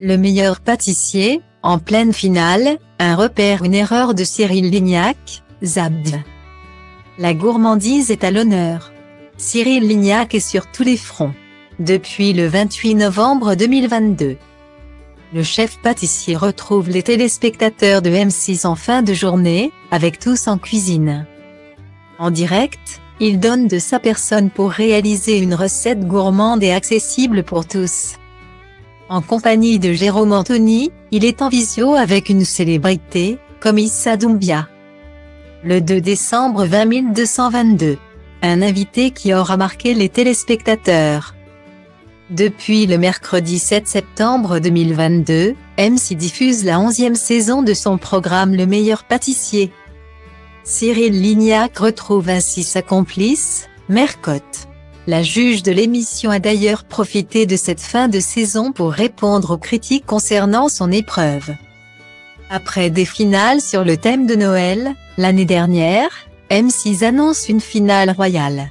Le meilleur pâtissier, en pleine finale, un repère une erreur de Cyril Lignac, Zabd. La gourmandise est à l'honneur. Cyril Lignac est sur tous les fronts. Depuis le 28 novembre 2022. Le chef pâtissier retrouve les téléspectateurs de M6 en fin de journée, avec tous en cuisine. En direct, il donne de sa personne pour réaliser une recette gourmande et accessible pour tous. En compagnie de Jérôme Anthony, il est en visio avec une célébrité, comme Issa Doumbia. Le 2 décembre 20222. Un invité qui aura marqué les téléspectateurs. Depuis le mercredi 7 septembre 2022, MC diffuse la 11e saison de son programme Le meilleur pâtissier. Cyril Lignac retrouve ainsi sa complice, Mercotte. La juge de l'émission a d'ailleurs profité de cette fin de saison pour répondre aux critiques concernant son épreuve. Après des finales sur le thème de Noël, l'année dernière, M6 annonce une finale royale.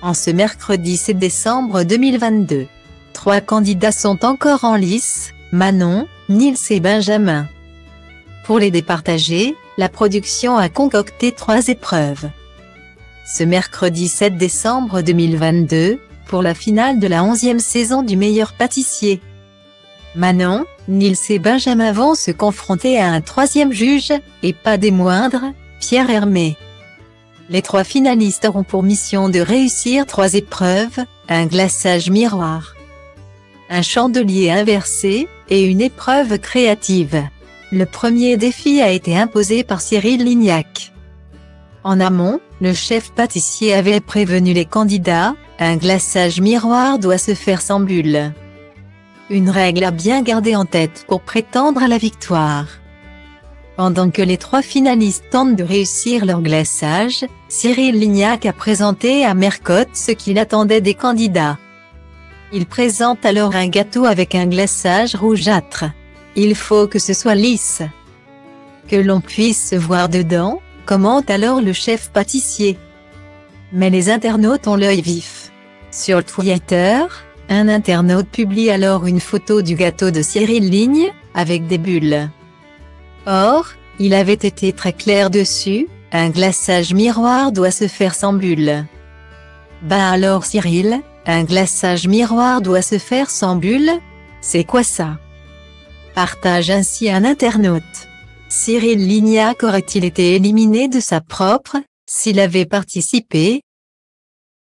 En ce mercredi 7 décembre 2022, trois candidats sont encore en lice, Manon, Nils et Benjamin. Pour les départager, la production a concocté trois épreuves. Ce mercredi 7 décembre 2022, pour la finale de la 11e saison du meilleur pâtissier. Manon, Nils et Benjamin vont se confronter à un troisième juge, et pas des moindres, Pierre Hermé. Les trois finalistes auront pour mission de réussir trois épreuves, un glaçage miroir, un chandelier inversé, et une épreuve créative. Le premier défi a été imposé par Cyril Lignac. En amont, le chef pâtissier avait prévenu les candidats, un glaçage miroir doit se faire sans bulle. Une règle à bien garder en tête pour prétendre à la victoire. Pendant que les trois finalistes tentent de réussir leur glaçage, Cyril Lignac a présenté à Mercotte ce qu'il attendait des candidats. Il présente alors un gâteau avec un glaçage rougeâtre. Il faut que ce soit lisse. Que l'on puisse se voir dedans, commente alors le chef pâtissier. Mais les internautes ont l'œil vif. Sur Twitter, un internaute publie alors une photo du gâteau de Cyril Ligne, avec des bulles. Or, il avait été très clair dessus, un glaçage miroir doit se faire sans bulles. Bah alors Cyril, un glaçage miroir doit se faire sans bulles? C'est quoi ça? Partage ainsi un internaute. Cyril Lignac aurait-il été éliminé de sa propre, s'il avait participé,